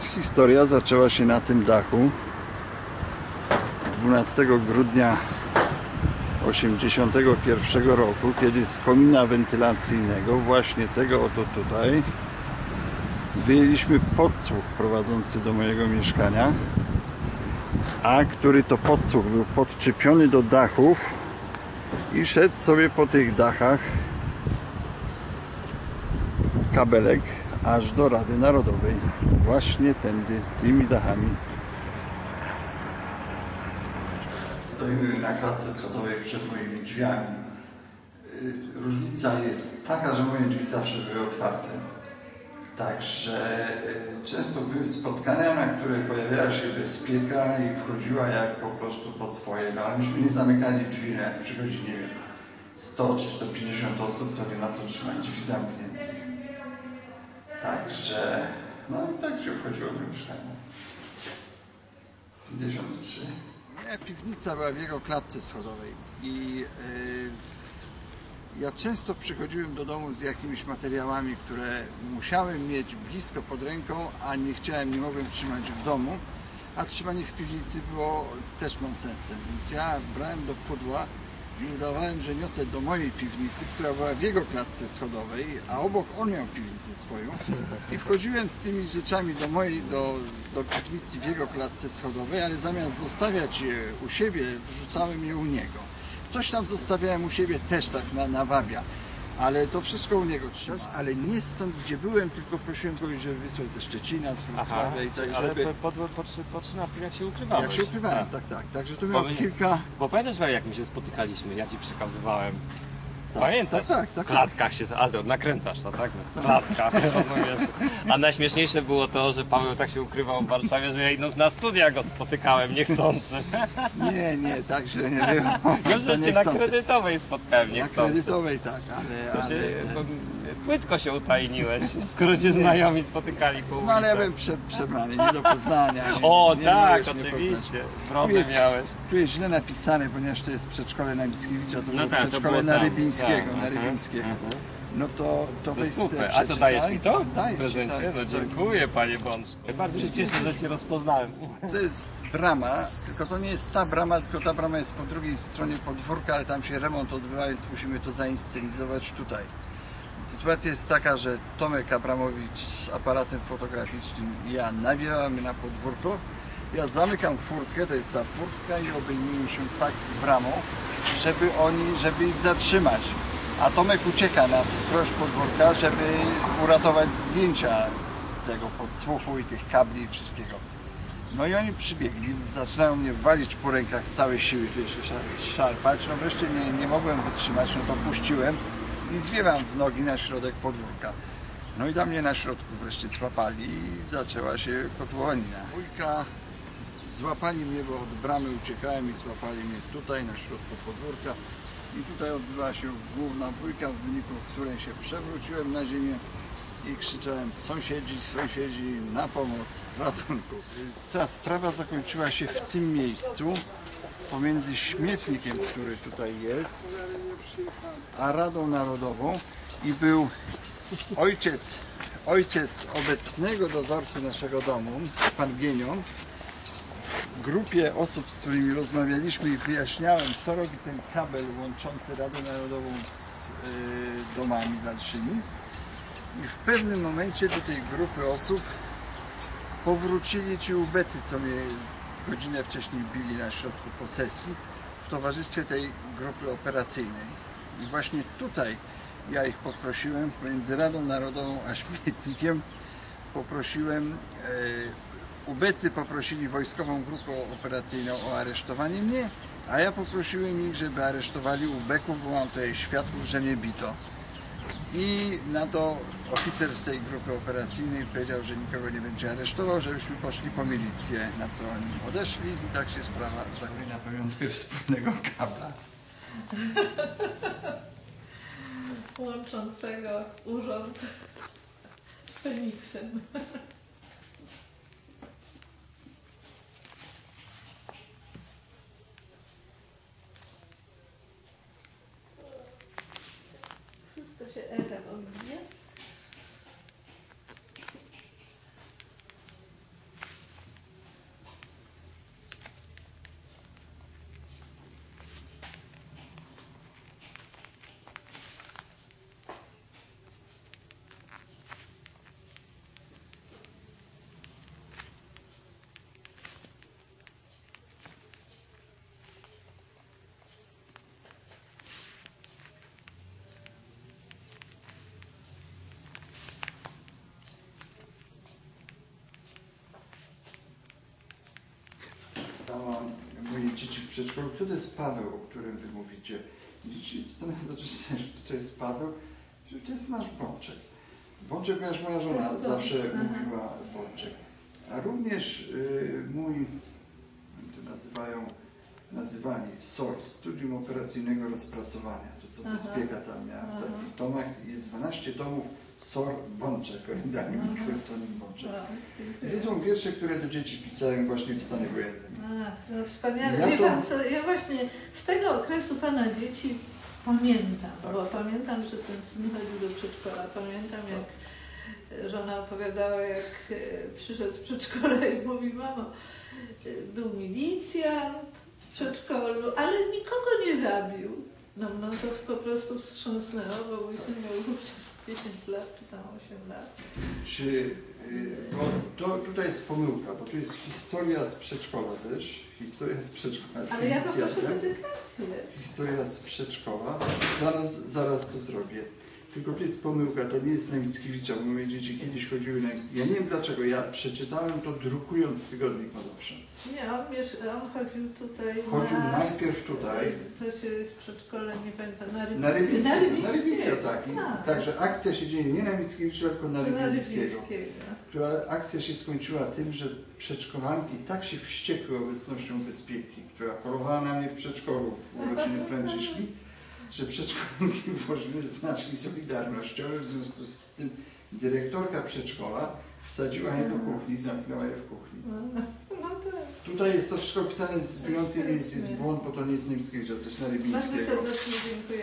Więc historia zaczęła się na tym dachu. 12 grudnia 81 roku, kiedy z komina wentylacyjnego, właśnie tego oto tutaj, wyjęliśmy podsłuch prowadzący do mojego mieszkania, a który to podsłuch był podczepiony do dachów i szedł sobie po tych dachach kabelek aż do Rady Narodowej. Właśnie tędy, tymi dachami. Stoimy na klatce schodowej przed moimi drzwiami. Y, Różnica jest taka, że moje drzwi zawsze były otwarte. Także y, często były spotkania, na które pojawiała się bezpieka i wchodziła jak po prostu po swoje. No, ale myśmy nie zamykali drzwi, jak przychodzi, nie wiem, 100 czy 150 osób, to nie ma co trzymać drzwi zamkniętych. Także, no i tak się wchodziło do mieszkania. 53. Moja piwnica była w jego klatce schodowej i yy, ja często przychodziłem do domu z jakimiś materiałami, które musiałem mieć blisko pod ręką, a nie chciałem, nie mogłem trzymać w domu, a trzymanie w piwnicy było też nonsensem, więc ja brałem do pudła i udawałem, że niosę do mojej piwnicy, która była w jego klatce schodowej, a obok on miał piwnicę swoją i wchodziłem z tymi rzeczami do mojej, do, do piwnicy w jego klatce schodowej, ale zamiast zostawiać je u siebie, wrzucałem je u niego. Coś tam zostawiałem u siebie też tak na, nawabia. Ale to wszystko u niego czas, ale nie stąd, gdzie byłem, tylko prosiłem kogoś, żeby wysłać ze Szczecina, z Wrocławia i tak, ale żeby... po, po, po, trzy- po 13 jak się ukrywałeś. Jak się ukrywałem, A. tak, tak. Także tu miał kilka... Bo pamiętasz, jak my się spotykaliśmy, ja ci przekazywałem. Tak, Pamiętasz? tak, tak, tak, W klatkach się, ale nakręcasz to, tak? W klatkach, rozumiesz? A najśmieszniejsze było to, że Paweł tak się ukrywał w Warszawie, że ja idąc na studia go spotykałem niechcący. Nie, nie, także nie było. Już żeście na kredytowej spotkałem Na niechcący. kredytowej tak, ale... To ale się, to płytko się utajniłeś, skoro cię znajomi spotykali po no ale ja byłem prze, przebrany, nie do poznania. Nie, O nie tak, oczywiście. jest- miałeś. Tu jest źle napisane, ponieważ to jest przedszkole na Mickiewicza, to było tak, to przedszkole było na Rybińskiego, tak, na Rybińskiego. mhm. No to, to To sobie super. A co dajesz mi to? Ci, prezencie? tak, No tak. dziękuję panie Bączku. Bardzo się cieszę, że cię rozpoznałem. To jest brama, tylko to nie jest ta brama, tylko ta brama jest po drugiej stronie podwórka, ale tam się remont odbywa, więc musimy to zainscenizować tutaj. Sytuacja jest taka, że Tomek Abramowicz z aparatem fotograficznym ja nawijamy na podwórko. Ja zamykam furtkę, to jest ta furtka i obejmujemy się tak z bramą, żeby oni, żeby ich zatrzymać. A Tomek ucieka na wskroś podwórka, żeby uratować zdjęcia tego podsłuchu i tych kabli i wszystkiego. No i oni przybiegli, zaczynają mnie walić po rękach z całej siły, wiesz, szar- szarpać. No wreszcie nie, nie mogłem wytrzymać, no to puściłem i zwiewam w nogi na środek podwórka. No i tam mnie na środku wreszcie złapali i zaczęła się kotłowanina. Wujka złapali mnie, bo od bramy uciekałem i złapali mnie tutaj na środku podwórka. I tutaj odbyła się główna bójka, w wyniku której się przewróciłem na ziemię i krzyczałem sąsiedzi, sąsiedzi, na pomoc, ratunku. Cała sprawa zakończyła się w tym miejscu, pomiędzy śmietnikiem, który tutaj jest, a Radą Narodową i był ojciec, ojciec obecnego dozorcy naszego domu, pan Gienion, w grupie osób, z którymi rozmawialiśmy i wyjaśniałem, co robi ten kabel łączący Radę Narodową z y, domami dalszymi. I w pewnym momencie do tej grupy osób powrócili ci ubecy, co mnie godzinę wcześniej bili na środku posesji w towarzystwie tej grupy operacyjnej. I właśnie tutaj ja ich poprosiłem, pomiędzy Radą Narodową a śmietnikiem, poprosiłem, e, ubecy poprosili wojskową grupę operacyjną o aresztowanie mnie, a ja poprosiłem ich, żeby aresztowali ubeków, bo mam tutaj świadków, że mnie bito. I na to oficer z tej grupy operacyjnej powiedział, że nikogo nie będzie aresztował, żebyśmy poszli po milicję, na co oni odeszli i tak się sprawa zakończyła. Na pamiątkę wspólnego kabla. łączącego urząd z Feniksem. Pytała moje dzieci w przedszkolu, kto to jest Paweł, o którym wy mówicie. Dzieci zamiast zacząć że to jest Paweł, że to jest nasz Bączek. Bączek, ponieważ moja żona zawsze mówiła Bączek. A również y, mój, to nazywają, nazywali SOR, Studium Operacyjnego Rozpracowania, to co bezpieka tam miałem w takich tomach, jest 12 tomów SOR Bączek, oni dali mi Aha. kryptonim Bączek. To są wiersze, które do dzieci pisałem właśnie w stanie wojennym. A, no wspaniale. Ja Wie to- pan co, ja właśnie z tego okresu pana dzieci pamiętam, Tak. bo pamiętam, że ten syn chodził do przedszkola. Pamiętam jak e, żona opowiadała, jak e, przyszedł z przedszkola i mówi, mamo, e, był milicjant w przedszkolu, ale nikogo nie zabił. No, no to po prostu wstrząsnęło, bo mój syn miał wówczas 10 lat, czy tam 8 lat. Czy, y, bo to tutaj jest pomyłka, bo tu jest historia z przedszkola też, historia z przedszkola z Ale ja poproszę dedykację. historia z przedszkola, zaraz, zaraz to zrobię. Tylko to jest pomyłka, to nie jest na Mickiewicza, bo moje dzieci kiedyś chodziły na Mickiewicza. Ja nie wiem dlaczego, ja przeczytałem to drukując tygodnik Mazowsza. Nie, on, on chodził tutaj Chodził na... najpierw tutaj, To się jest przedszkole, nie pamiętam, na, Ryb... na Rybickiego, na Rybickiego, Rybickiego, tak. I, tak. Także akcja się dzieje nie na Mickiewicza, tylko na Na. Rybickiego. która akcja się skończyła tym, że przedszkolanki tak się wściekły obecnością bezpieki, która polowała na mnie w przedszkolu w urodziny Franciszki, że przedszkolanki włożyły znaczki solidarnościowe, w związku z tym dyrektorka przedszkola wsadziła je do kuchni i zamknęła je w kuchni. No, no tak. Tutaj jest to wszystko pisane z wyjątkiem, jest, jest błąd, bo to nie jest Niemskiego, to jest na Bardzo Rybickiego. serdecznie dziękuję.